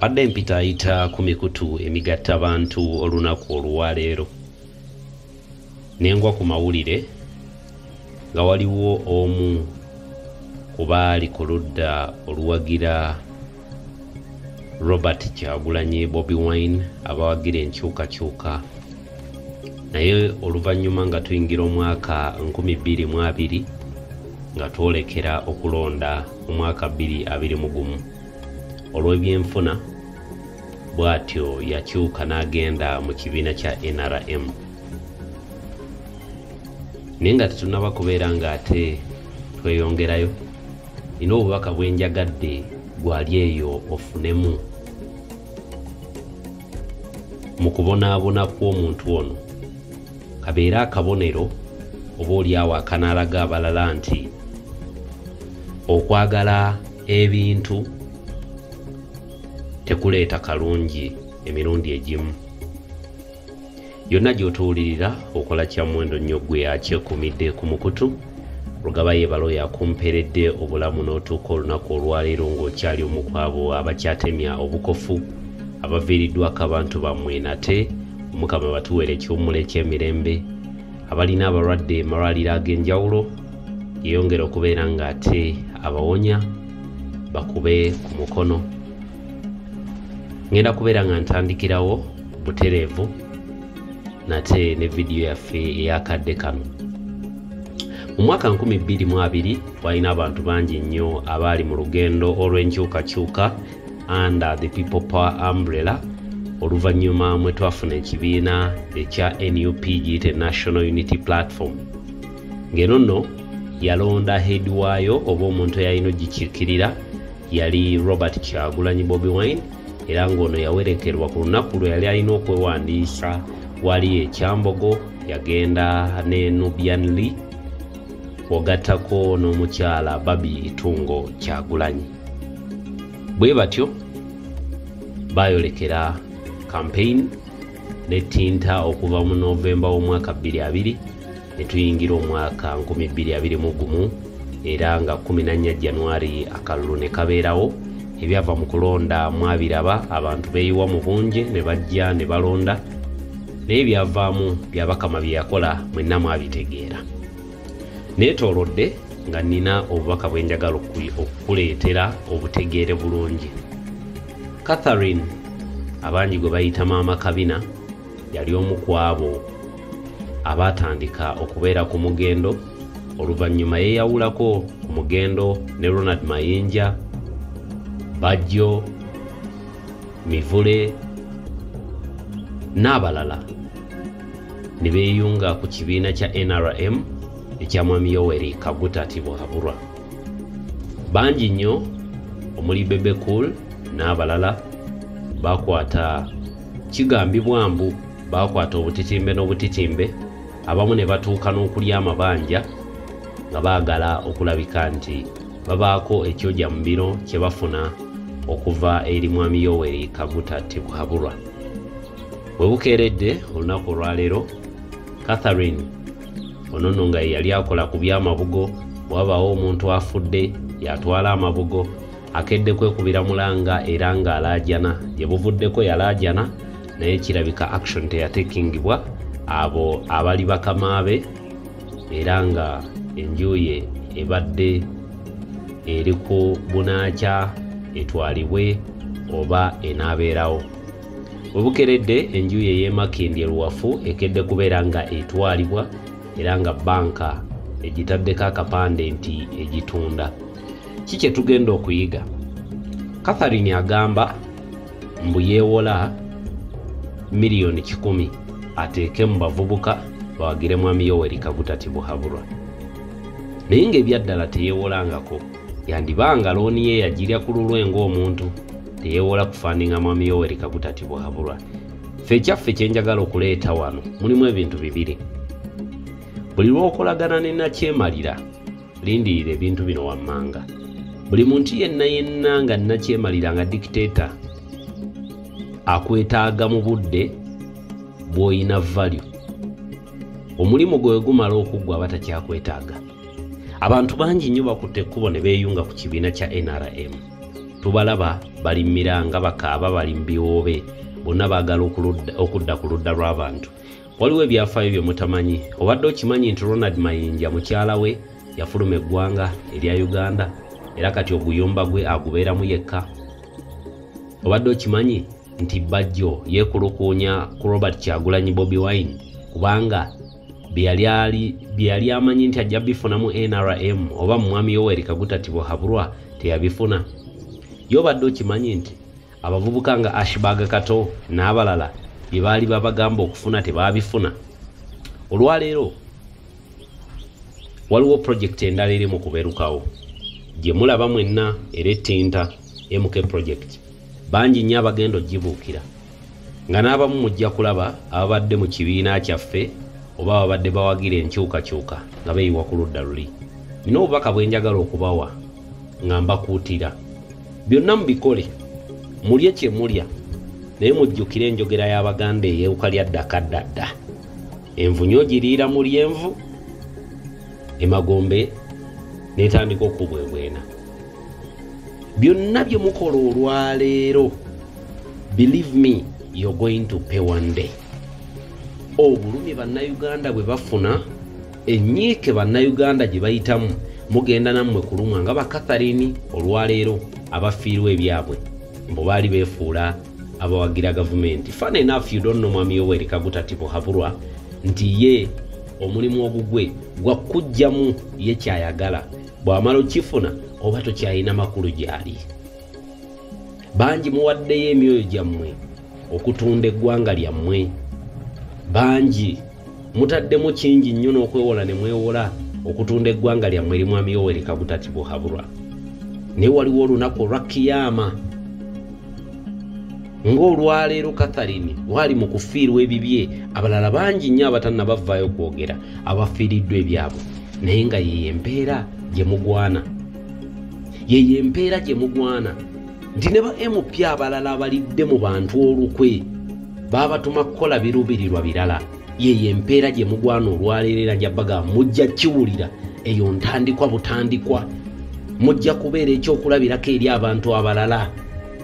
badde mpita ayita ku mikutu emigattabantu olunaku olwaleero. Ne ngwa ku mawulire nga waliwo omu ku baali ku ludda oluwagira robert kyagulanyi bobi wine abawagira enkyukakyuka. Naye oluvannyuma nga tuyingira omwaka 2020 nga twolekera okulonda mu mwaka 2021 olw'ebyenfuna bw'atyo yakyuka n'agenda mu kibiina kya nrm naye nga tetunaba kubeera ng'ate tweyongerayo nina obubaka bwenjagadde gwali eyo ofunemu mu kubonaabona kw'omuntu ono. Kabeere akabonero oba oliawo akanaalaga abalala nti okwagala ebintu tekuleeta kalungi emirundi egimu. Yonna gy'otuwulirira okola kya muwendo nnyo gwe akyekuumidde ku mukutu. Lugaba yeebalo yakumperedde obulamu n'otuuka olunaku olwaleero ng'okyali omu ku abo abakyatemya obukofu abaviiriddwako abantu bammwe nate omukama batuweera ekiwummula eky'emirembe abalina abalwadde malwaliro ag'enjawulo. Yeyongera okubeera ng'ate abawonya bakube ku mukono ngenda kubeera nga ntandikirawo butereevu nate ne vidiyo yaffe eyakadde kano. Mu mwaka 2020 walina abantu bangi nnyo abaali mu lugendo olw'enkyukakyuka under the people power umbrella. Oluvannyuma mwe twafuna ekibiina ekya nup giyite national unity platform. Ngeno nno yalonda head waayo oba omuntu eyalina ogikiikirira yali robert kyagulanyi bobi wine era ng'ono yawerekerwa ku lunaku lwe yali alina okwewandiisa wali ekyambogo yagenda ne nubian lee kwogattako n'omukyala babi itungo kyagulanyi. Bwe batyo bayolekera campaign netinta okuva mu novemba w'omwaka 22 ne tuyingira omwaka 2021 era nga 14 januari akalulu ne kabeerawo ebyava mu kulonda mwabiraba abantu beeyiwa mu bungi ne bajja ne balonda. Naye byavaamu byabakama bye yakola mwenna mwabitegeera. Neetoolodde nga nina obubaka bwe njagala okukuleetera obutegeere bulungi. Catherine abangi gwe bayita maama kabina yali omu ku abo abaatandika okubeera ku mugendo. Oluvannyuma yeeyawulako ku mugendo ne ronald mayinja bajjo mivule n'abalala ne beeyunga ku kibiina kya nrm ekya mwami yoweri kaguta tibuhaburwa bangi nnyo omuli bebe cool n'abalala bakwata kigambibwa mbu bakwata obutitimbe n'obutitimbe abamu ne batuuka n'okulya amabanja nga baagala okulabika nti babaako ekyoja mu biro kye bafuna okuva eri mwami yoweri kaguta tibuhaburwa bwe bukeeredde olunaku olwaleero catherine ono nno nga ye yali akola ku byamabugo bwabaawo omuntu afudde yatwala amabugo akedde kwekubira mulanga era ng'alaajana gye buvuddeko yalaajana naye kirabika action teyatekingibwa abo abali bakamaabe era nga enjuye ebadde eri ku bunaakya etwalibwe oba enaabeerawo. Bwe bukeredde enjuyi ey'emakindi eluwafu ekedde kubeera nga etwalibwa era nga banka egitaddeko akapande nti egitunda. Ki kye tugenda okuyiga? Catherine agamba mbu yeewola miliyoni kikumi ateeke mu bavubuka bawagire mwami yoweri kaguta tibuhabulwa naye ng'ebyaddala teyeewolangako yandibanga looni ye yagirya ku lulwe ng'omuntu teyeewola kufaninga mwami yoweri kaguta tibuhabulwa ffe ekyaffe kyenjagala okuleeta wano mulimu ebintu bibiri. Buli lw'okolagana ne nakyemalira lindirira ebintu bino wammanga. Buli muntu yenna yenna nga nakyemalira nga dikiteeta akwetaaga mu budde bw'oyina valyu omulimu gwe gumala okuggwa batakyakwetaaga abantu bangi nnyo bakutte ekkubo ne beeyunga ku kibiina kya nrm tubalaba balimira nga bakaaba bali mu biwoobe bonna baagala okudda ku ludda lw'abantu waliwo ebyafaayo bye mutamanyi. Obadde okimanyi nti ronald mayinja mukyala we yafuluma eggwanga erya uganda era kati oguyumba gwe agubeeramu yekka. Obadde okimanyi nti bajjo yeekulukuunya ku robert kyagulanyi bobi wine kubanga bye yali amanyi nti ajja bifunamu nrm oba mwami yoweri kaguta tibuhaburwa teyabifuna. Ye obadde okimanyi nti abavubuka nga ashbag kato n'abalala bye baali babagamba okufuna tebaabifuna. Olwaleero waliwo projekiti endala eri mu kubeerukawo gye mulaba mwenna era ettinta mk project. Bangi nnyo abagenda ogibuukira. Nga n'abamu mujja kulaba ababadde mu kibiina kyaffe oba ababadde bawagira enkyukakyuka nga beeyiwa ku ludda luli. Nina obubaka bwe njagala okubawa nga mbakuutira. Byonna mubikole mulye kye mulya. Naye mujjukire enjogera y'abaganda eyewuka lya ddakaddadda envunyo ogiriira mu lyenvu emagombe n'etandika okubwebwena. Byonna bye mukola olwaleero believe me you're going to pay one day obulumi bannayuganda bwe bafuna enyiike bannayuganda gye bayitamu mugenda nammwe kulumwa nga bakatharini olwaleero abafiirwa ebyabwe mbu baali beefuula abawagira gavumenti. Fun enough you don't know mwami yoweri kaguta tibuhabulwa nti ye omulimu ogugwe gwakujjamu ye kyayagala. Bw'amala okifuna oba tokyalina makulu gyali. Bangi muwaddeyo emyoyo gyammwe okutunda eggwanga lyammwe bangi. Mutaddemu kingi nnyo n'okwewola ne mwewola okutunda eggwanga lyammwe eri mwami yoweri kaguta tibuhabulwa naye waliwo olunaku olwa kiyama. Ng'olwaleero katharine waali mu kufiirwa ebibye abalala bangi nnyo abatannabavaayo kwogera abafiiriddwa ebyabwe. Naye nga yeyo empeera gye mugwana. Yeyo empeera gye mugwana. Nti ne ba mp abalala abalidde mu bantu olukwe baabatuma kukola biruubirirwa birala. Yeyo empeera gye mugwana olwaleero era njabbaga mujja kiwulira. Eyo ntandikwa butandikwa. Mujja kubeera ekyokulabirako eri abantu abalala.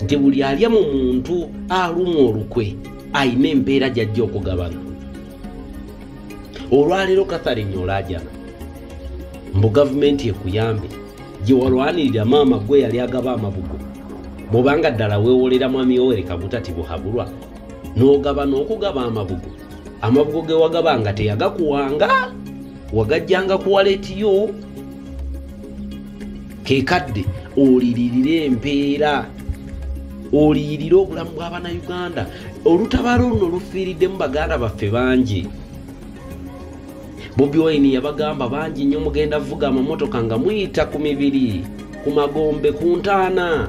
Nti buli alya mu muntu alumwa olukwe ayina empeera gyajja okugabana. Olwaleero katharine olaajana mbu gavumenti ekuyambe gye walwanirira maama gwe yali agaba amabugo. Bw'obanga ddala weewolera mwami yoweri kaguta tibuhabulwa n'ogaba n'okugaba amabugo. Amabugo ge wagabanga teyagakuwanga wagajjanga ku waletiyo kekadde oliririra empeera oliyirire obulamu bw'abannayuganda olutabaalo luno lufiiriddemu baganda baffe bangi. Bobi wine yabagamba bangi nnyo mugenda vuga amamotoka nga muyita ku mibiri ku magombe ku ntaana.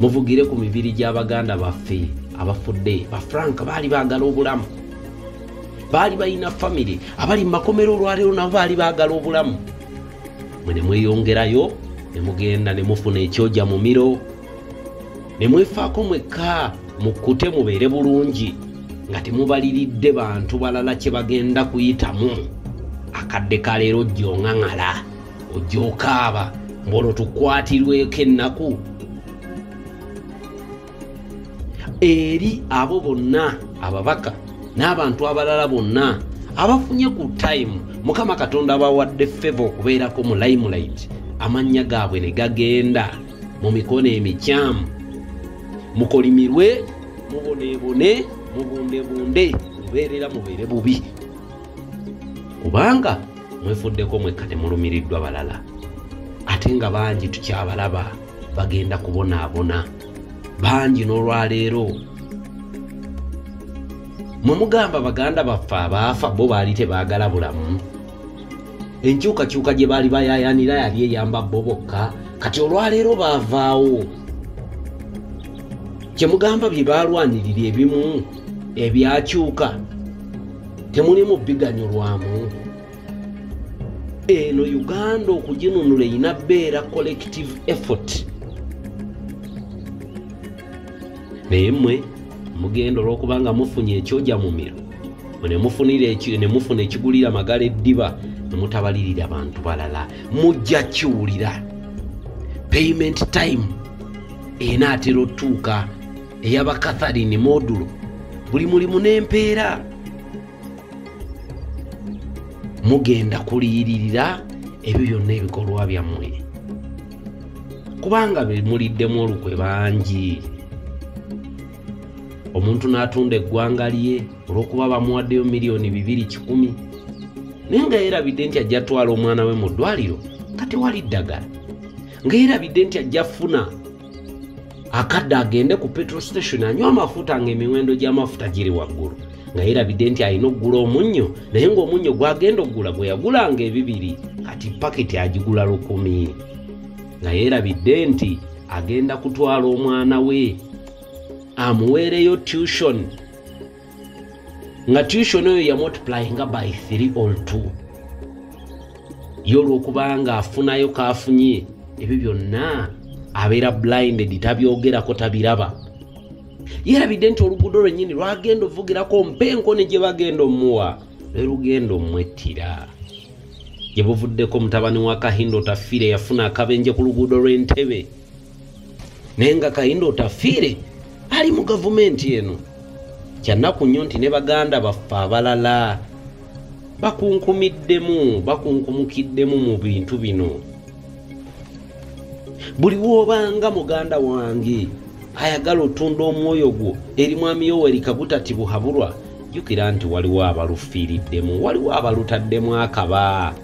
Muvugire ku mibiri gy'abaganda baffe abafudde bafrank baali baagala obulamu. Baali balina famire abali mu makomero olwaleero nabo baali baagala obulamu. Mwe ne mweyongerayo ne mugenda ne mufuna ekyojja mu miro ne mwefaako mwekka mukkute mubeere bulungi nga temubaliridde bantu balala kye bagenda kuyitamu. Akadde kaleero ojja oŋaŋala ojja okaaba mbolo tukwatirweko ennaku eri abo bonna ababaka n'abantu abalala bonna abafunye ku time. Mukama katonda bawadde feva okubeerako mu limelight. Amannya gaabwe ne gagenda mu mikono emikyamu. Mukolimirwe muboneebone mubundebunde mubeerera mubeere bubi. Kubanga mwefuddeko mwekka temulumiriddwa balala. Ate nga bangi tukyabalaba bagenda kubonaabona bangi n'olwaleero. Mwe mugamba baganda baffe abaafa bo baali tebaagala bulamu. Enkyukakyuka gye baali bayayanira yali eyamba bo bokka kati olwaleero baavaawo. Kye mugamba bye baalwanirira ebimu ebyakyuka temulimu bbiganyulwamu eno uganda okuginunula erina bbeera collective effort naye mmwe mugenda olw'okuba nga mufunye ekyojja mu miro. Ne mufuna ekigulira magala eddiba ne mutabalirira bantu balala. Mujja kiwulira. Payment time enaatera otuuka ey'abakatharine modulo. Buli mulimu n'empeera. Mugenda kuliyiririra ebyo byonna ebikolwa byammwe. Kubanga bemuliddemu olukwe bangi omuntu n'atunda eggwanga lye olw'okuba bamuwaddeyo miliyoni bibiri kikumi. Naye nga yeerabidde nti ajja twala omwana we mu ddwaliro nga tewali ddagala. Nga yeerabidde nti ajja funa akadde agende ku petrol station anywa amafuta ng'emiwendo gy'amafuta giri waggulu. Nga yeerabidde nti alina okugula omunnyo naye ng'omunnyo gwagenda okugula gwe yagulanga ebibiri kati paketi agigula lukumi. Nga yeerabidde nti agenda kutwala omwana we amuweereyo tution nga tution oyo yamultiplyinga by 3 or 2 ye olw'okubanga afunayo kaafunye ebyo byonna abeera blinded tabyogerako tabiraba. Yeerabidde nti oluguudo lwennyini lwagenda ovugirako mpenko ne gye bagenda omuwa. Lwe lugenda omwettira. Gye buvuddeko mutabani wa kahindo otafiire yafuna akabenje ku luguudo lw'entebe. Naye nga kahindo otafiire ali mu gavumenti eno. Kyannaku nnyo nti ne baganda baffe abalala bakunkumiddemu bakunkumukiddemu mu bintu bino. Buli woobanga muganda wange ayagala otunda omwoyo gwo eri mwami yoweri kabutati buhabulwa jjukira nti waliwo abalufiiriddemu waliwo abalutaddemu akaba.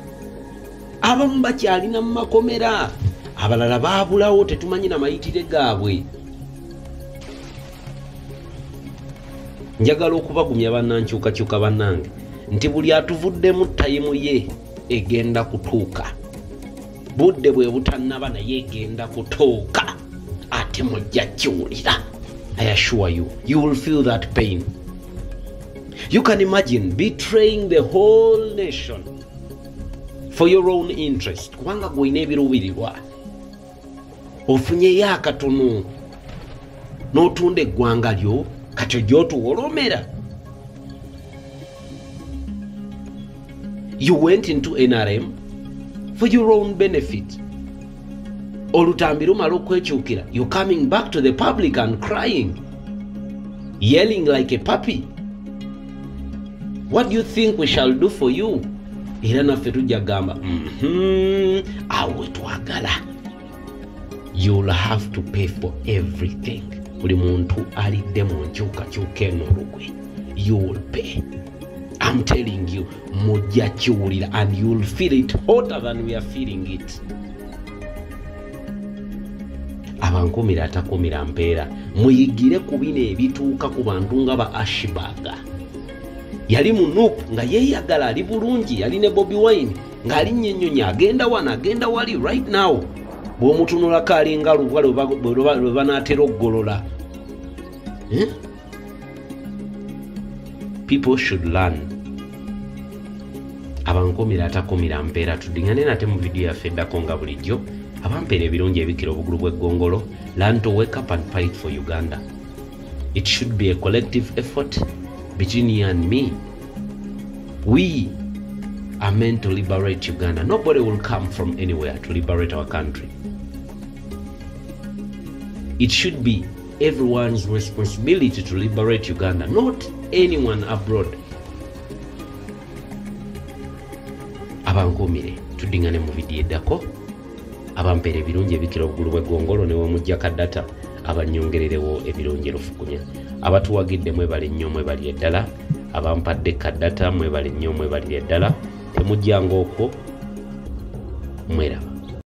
Abamu bakyalina mu makomera. Abalala baabulawo tetumanyi na mayitire gaabwe njagala okubagumya bannankyukakyuka bannange nti buli atuvuddemu tayimu ye egenda kutuuka budde bwe butannaba naye egenda kutuuka ate mujja kiwulira. I assure you you will feel that pain. You can imagine betraying the whole nation for your own interest. Kubanga gwolina ebiruubirirwa ofunyeyo akatono n'otunda eggwanga lyo kati ojja otuwolomera. You went into nrm for your own benefit. Olutambi lumala okwekyukira. You coming back to the public and crying. Yelling like a puppy. What do you think we shall do for you? Era naffe tujja mhm awe twagala. You'll have to pay for everything buli muntu alidde mu nkyukakyuka eno olukwe you will pay. I'm telling you mujja kiwulira and you'll feel it hotter than we are feeling it. Abankumira atakumira mpeera muyigire ku bino ebituuka ku bantu nga ba ashibaga yali mu nuupu nga yeeyagala ali bulungi yali ne bobi wine ng'ali nnyonnyonyi agenda wano agenda wali right now bw'omutunulako alinga luba lwe banaatera okugolola Eh? people should learn. Abankumira atakumira mpeera tuddiŋane nate mu vidiyo yaffe eddako nga bulijjo abampeera ebirungi ebikira obugulu bw'eggongolo learn to wake up and fight for uganda. It should be a collective effort between you and me. We are meant to liberate uganda. Nobody will come from anywhere to liberate our country it should be everyone's responsibility to liberate uganda not anyone abroad. Abankumire tuddiŋane mu vidiyo eddako. Abampeera ebirungi ebikira obugulu bw'eggongolo ne wemujjako data abanyongererewo ebirungi erufukunya abatuwagidde mwebale nnyo mwebali eddala. Abampadde kaddata mwebale nnyo mwebalire eddala. Temujjanga okwo mweraba